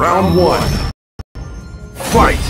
Round one. Fight!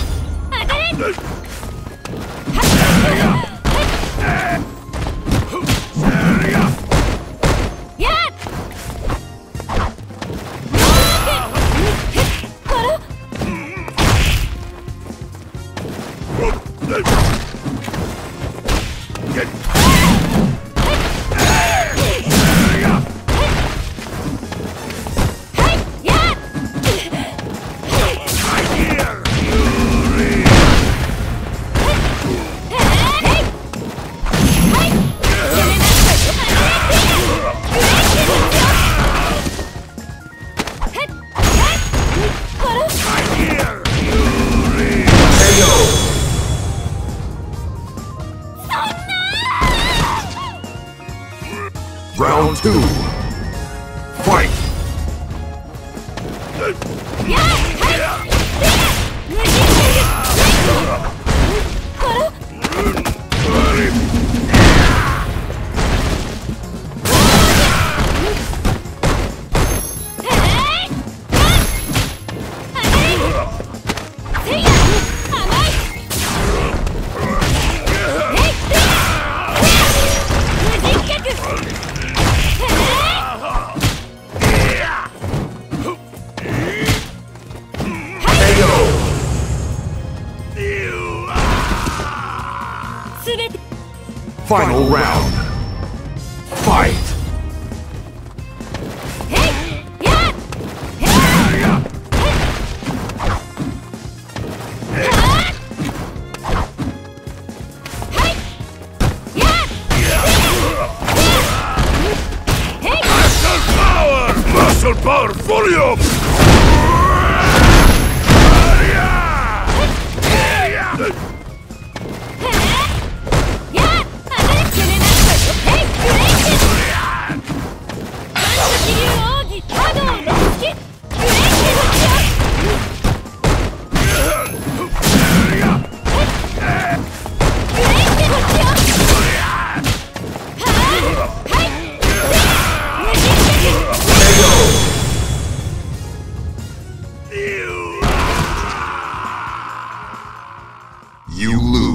Round two. Fight! KO! Final round. Fight! Muscle power volume! You lose.